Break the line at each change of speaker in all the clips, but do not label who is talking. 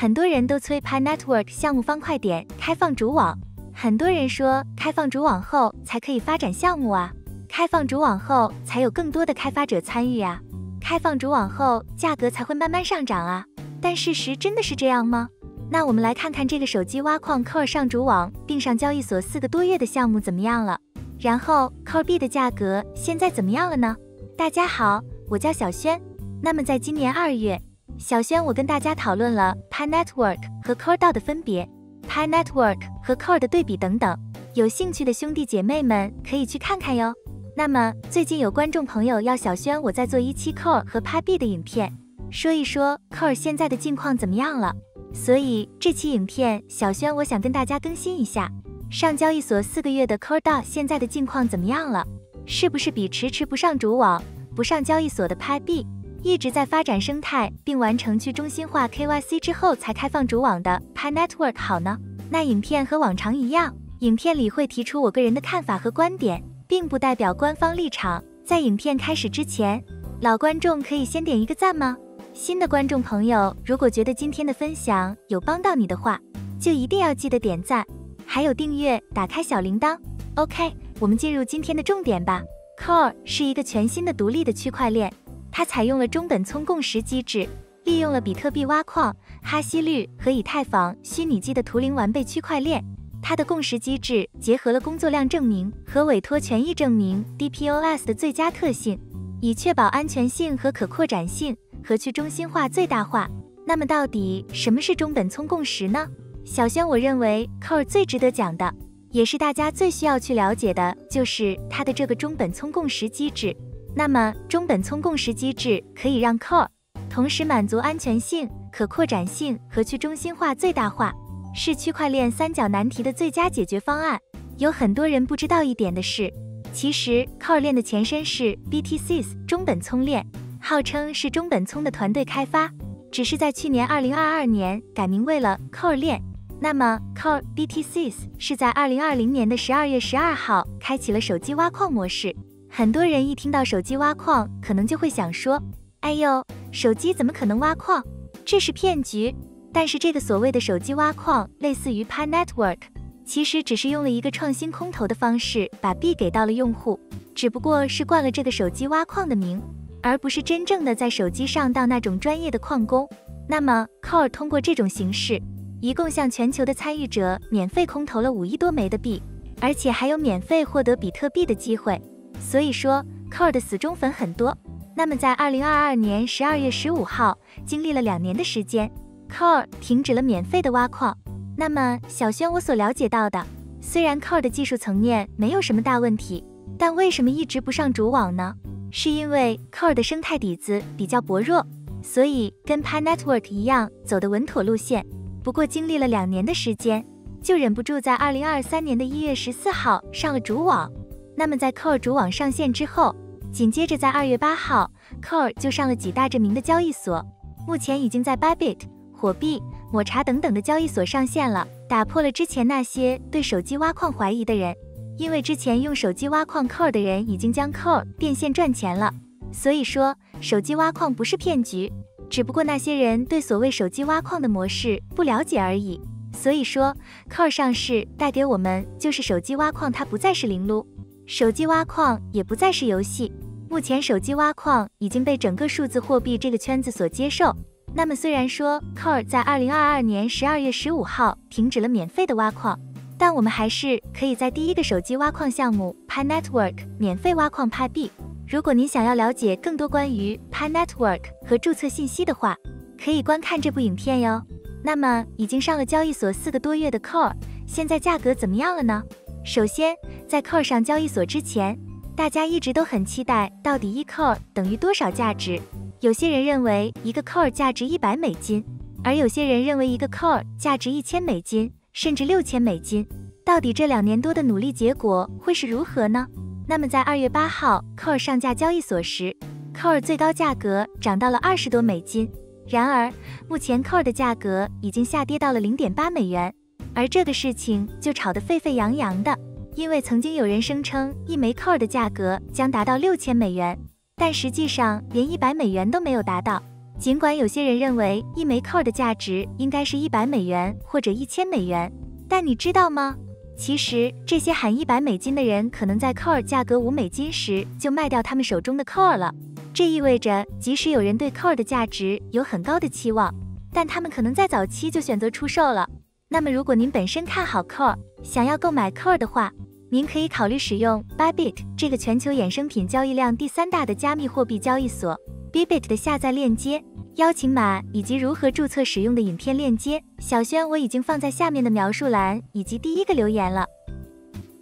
很多人都催 Pi Network 项目方块点开放主网，很多人说开放主网后才可以发展项目啊，开放主网后才有更多的开发者参与啊，开放主网后价格才会慢慢上涨啊。但事实真的是这样吗？那我们来看看这个手机挖矿 Core 上主网并上交易所四个多月的项目怎么样了，然后 Core B 的价格现在怎么样了呢？大家好，我叫小轩。那么在今年二月，小轩我跟大家讨论了 Pi Network 和 Core 道的分别，Pi Network 和 Core 的对比等等。有兴趣的兄弟姐妹们可以去看看哟。那么最近有观众朋友要小轩我在做一期 Core 和 Pi B 的影片。说一说 Core 现在的近况怎么样了？所以这期影片，小轩我想跟大家更新一下，上交易所四个月的 Core DAO 现在的近况怎么样了？是不是比迟迟不上主网、不上交易所的 Pi B，一直在发展生态并完成去中心化 KYC 之后才开放主网的 Pi Network 好呢？那影片和往常一样，影片里会提出我个人的看法和观点，并不代表官方立场。在影片开始之前，老观众可以先点一个赞吗？新的观众朋友，如果觉得今天的分享有帮到你的话，就一定要记得点赞，还有订阅，打开小铃铛。OK，我们进入今天的重点吧。Core 是一个全新的独立的区块链，它采用了中本聪共识机制，利用了比特币挖矿、哈希率和以太坊虚拟机的图灵完备区块链。它的共识机制结合了工作量证明和委托权益证明 （DPoS） 的最佳特性，以确保安全性和可扩展性。和去中心化最大化。那么到底什么是中本聪共识呢？小轩，我认为 Core 最值得讲的，也是大家最需要去了解的，就是它的这个中本聪共识机制。那么中本聪共识机制可以让 Core 同时满足安全性、可扩展性和去中心化最大化，是区块链三角难题的最佳解决方案。有很多人不知道一点的是，其实 Core 链的前身是 BTCS 中本聪链。号称是中本聪的团队开发，只是在去年二零二二年改名为了 Core 链。那么 Core BTCS 是在二零二零年的十二月十二号开启了手机挖矿模式。很多人一听到手机挖矿，可能就会想说：“哎呦，手机怎么可能挖矿？这是骗局。”但是这个所谓的手机挖矿，类似于 Pi Network，其实只是用了一个创新空投的方式，把币给到了用户，只不过是冠了这个手机挖矿的名。而不是真正的在手机上当那种专业的矿工。那么，Core 通过这种形式，一共向全球的参与者免费空投了五亿多枚的币，而且还有免费获得比特币的机会。所以说，Core 的死忠粉很多。那么，在二零二二年十二月十五号，经历了两年的时间，Core 停止了免费的挖矿。那么，小轩我所了解到的，虽然 Core 的技术层面没有什么大问题，但为什么一直不上主网呢？是因为 Core 的生态底子比较薄弱，所以跟 Pi Network 一样走的稳妥路线。不过经历了两年的时间，就忍不住在二零二三年的一月十四号上了主网。那么在 Core 主网上线之后，紧接着在二月八号，Core 就上了几大知名的交易所，目前已经在 Bybit、火币、抹茶等等的交易所上线了，打破了之前那些对手机挖矿怀疑的人。因为之前用手机挖矿 Core 的人已经将 Core 变现赚钱了，所以说手机挖矿不是骗局，只不过那些人对所谓手机挖矿的模式不了解而已。所以说 Core 上市带给我们就是手机挖矿它不再是零撸，手机挖矿也不再是游戏。目前手机挖矿已经被整个数字货币这个圈子所接受。那么虽然说 Core 在二零二二年十二月十五号停止了免费的挖矿。但我们还是可以在第一个手机挖矿项目 Pi Network 免费挖矿 Pi 币。如果您想要了解更多关于 Pi Network 和注册信息的话，可以观看这部影片哟。那么，已经上了交易所四个多月的 Core，现在价格怎么样了呢？首先，在 Core 上交易所之前，大家一直都很期待到底一 Core 等于多少价值。有些人认为一个 Core 价值一百美金，而有些人认为一个 Core 价值一千美金。甚至六千美金，到底这两年多的努力结果会是如何呢？那么在二月八号 Core 上架交易所时，Core 最高价格涨到了二十多美金。然而目前 Core 的价格已经下跌到了零点八美元，而这个事情就炒得沸沸扬扬的，因为曾经有人声称一枚 Core 的价格将达到六千美元，但实际上连一百美元都没有达到。尽管有些人认为一枚 Core 的价值应该是一百美元或者一千美元，但你知道吗？其实这些喊一百美金的人，可能在 Core 价格五美金时就卖掉他们手中的 Core 了。这意味着，即使有人对 Core 的价值有很高的期望，但他们可能在早期就选择出售了。那么，如果您本身看好 Core，想要购买 Core 的话，您可以考虑使用 Bybit 这个全球衍生品交易量第三大的加密货币交易所。Bybit 的下载链接、邀请码以及如何注册使用的影片链接，小轩我已经放在下面的描述栏以及第一个留言了。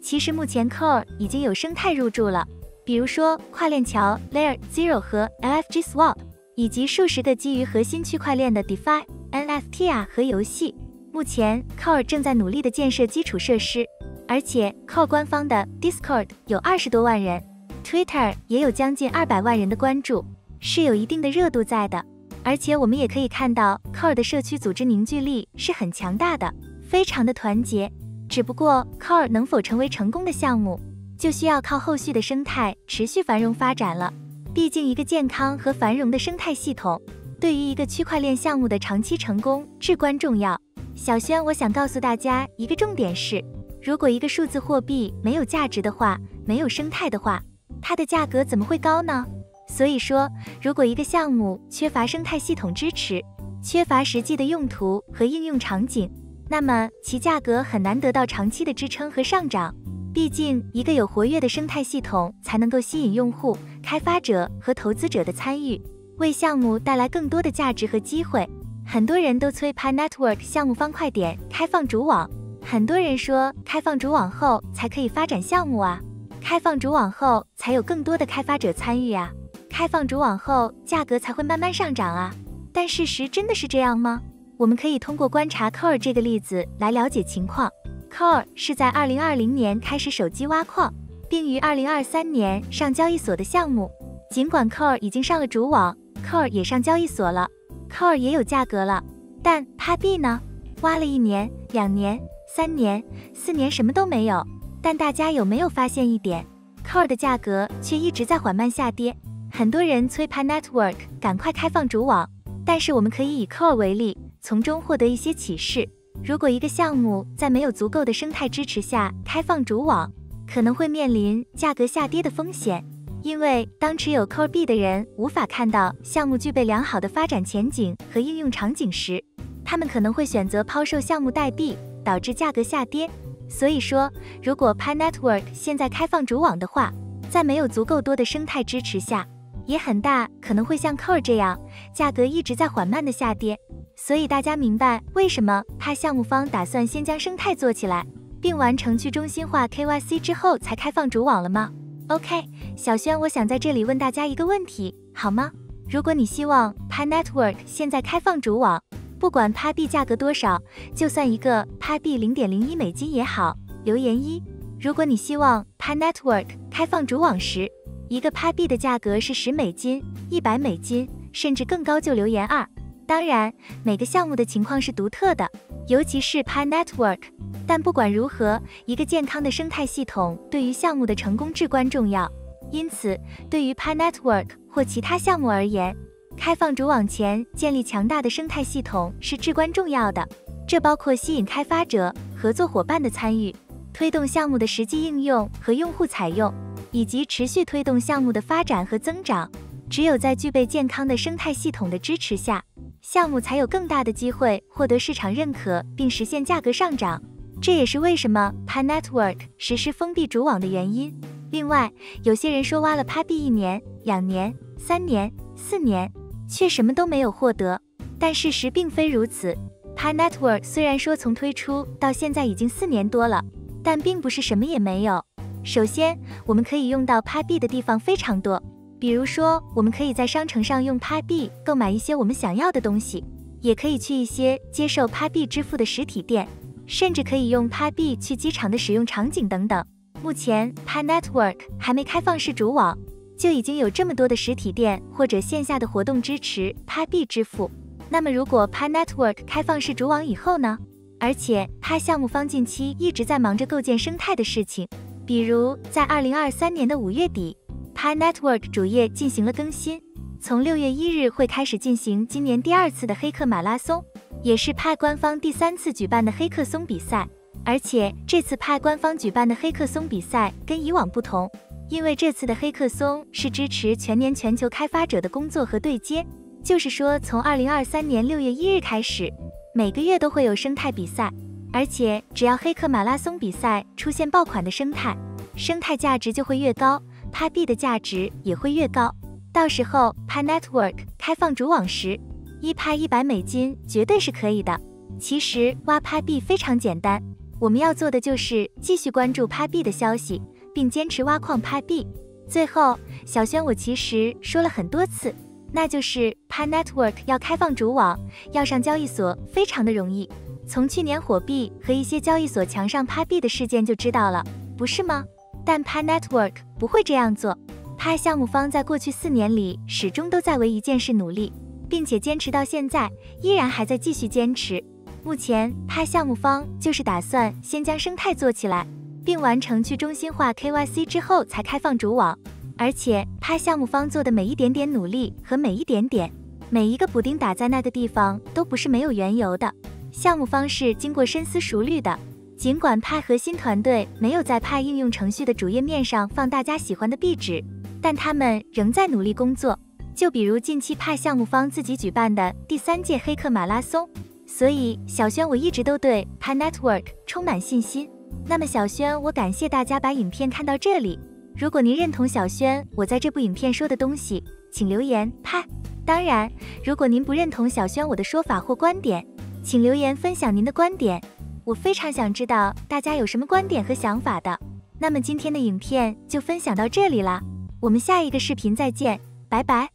其实目前 Core 已经有生态入驻了，比如说跨链桥 Layer Zero 和 LFG Swap，以及数十个基于核心区块链的 DeFi、NFT 啊和游戏。目前 Core 正在努力的建设基础设施，而且 Core 官方的 Discord 有二十多万人，Twitter 也有将近二百万人的关注。是有一定的热度在的，而且我们也可以看到，Core 的社区组织凝聚力是很强大的，非常的团结。只不过，Core 能否成为成功的项目，就需要靠后续的生态持续繁荣发展了。毕竟，一个健康和繁荣的生态系统，对于一个区块链项目的长期成功至关重要。小轩，我想告诉大家一个重点是，如果一个数字货币没有价值的话，没有生态的话，它的价格怎么会高呢？所以说，如果一个项目缺乏生态系统支持，缺乏实际的用途和应用场景，那么其价格很难得到长期的支撑和上涨。毕竟，一个有活跃的生态系统才能够吸引用户、开发者和投资者的参与，为项目带来更多的价值和机会。很多人都催 Pi Network 项目方块点开放主网，很多人说开放主网后才可以发展项目啊，开放主网后才有更多的开发者参与啊。开放主网后，价格才会慢慢上涨啊！但事实真的是这样吗？我们可以通过观察 Core 这个例子来了解情况。Core 是在2020年开始手机挖矿，并于2023年上交易所的项目。尽管 Core 已经上了主网，Core 也上交易所了，Core 也有价格了，但 p a b 呢？挖了一年、两年、三年、四年，什么都没有。但大家有没有发现一点？Core 的价格却一直在缓慢下跌。很多人催 Pi Network 赶快开放主网，但是我们可以以 Core 为例，从中获得一些启示。如果一个项目在没有足够的生态支持下开放主网，可能会面临价格下跌的风险。因为当持有 Core B 的人无法看到项目具备良好的发展前景和应用场景时，他们可能会选择抛售项目代币，导致价格下跌。所以说，如果 Pi Network 现在开放主网的话，在没有足够多的生态支持下，也很大，可能会像 Core 这样，价格一直在缓慢的下跌。所以大家明白为什么他项目方打算先将生态做起来，并完成去中心化 KYC 之后才开放主网了吗？OK，小轩，我想在这里问大家一个问题，好吗？如果你希望 Pi Network 现在开放主网，不管 Pi 币价格多少，就算一个 Pi 币零点零一美金也好，留言一。如果你希望 Pi Network 开放主网时，一个 Pi 币的价格是十美金、一百美金，甚至更高，就留言二。当然，每个项目的情况是独特的，尤其是 Pi Network。但不管如何，一个健康的生态系统对于项目的成功至关重要。因此，对于 Pi Network 或其他项目而言，开放主网前建立强大的生态系统是至关重要的。这包括吸引开发者、合作伙伴的参与，推动项目的实际应用和用户采用。以及持续推动项目的发展和增长。只有在具备健康的生态系统的支持下，项目才有更大的机会获得市场认可，并实现价格上涨。这也是为什么 Pi Network 实施封闭主网的原因。另外，有些人说挖了 Pi 一年、两年、三年、四年，却什么都没有获得，但事实并非如此。Pi Network 虽然说从推出到现在已经四年多了，但并不是什么也没有。首先，我们可以用到 Pi 币的地方非常多，比如说，我们可以在商城上用 Pi 币购买一些我们想要的东西，也可以去一些接受 Pi 币支付的实体店，甚至可以用 Pi 币去机场的使用场景等等。目前 Pi Network 还没开放式主网，就已经有这么多的实体店或者线下的活动支持 Pi 币支付。那么，如果 Pi Network 开放式主网以后呢？而且，Pi 项目方近期一直在忙着构建生态的事情。比如，在二零二三年的五月底，Pi Network 主页进行了更新，从六月一日会开始进行今年第二次的黑客马拉松，也是派官方第三次举办的黑客松比赛。而且这次派官方举办的黑客松比赛跟以往不同，因为这次的黑客松是支持全年全球开发者的工作和对接，就是说从二零二三年六月一日开始，每个月都会有生态比赛。而且只要黑客马拉松比赛出现爆款的生态，生态价值就会越高，派币的价值也会越高。到时候派 Network 开放主网时，一拍一百美金绝对是可以的。其实挖拍币非常简单，我们要做的就是继续关注拍币的消息，并坚持挖矿拍币。最后，小轩我其实说了很多次，那就是派 Network 要开放主网，要上交易所非常的容易。从去年火币和一些交易所墙上拍币的事件就知道了，不是吗？但 Pi Network 不会这样做。Pi 项目方在过去四年里始终都在为一件事努力，并且坚持到现在，依然还在继续坚持。目前 Pi 项目方就是打算先将生态做起来，并完成去中心化 KYC 之后才开放主网。而且 Pi 项目方做的每一点点努力和每一点点每一个补丁打在那个地方都不是没有缘由的。项目方是经过深思熟虑的，尽管派核心团队没有在派应用程序的主页面上放大家喜欢的壁纸，但他们仍在努力工作。就比如近期派项目方自己举办的第三届黑客马拉松。所以小轩我一直都对派 Network 充满信心。那么小轩，我感谢大家把影片看到这里。如果您认同小轩我在这部影片说的东西，请留言派。当然，如果您不认同小轩我的说法或观点，请留言分享您的观点，我非常想知道大家有什么观点和想法的。那么今天的影片就分享到这里啦，我们下一个视频再见，拜拜。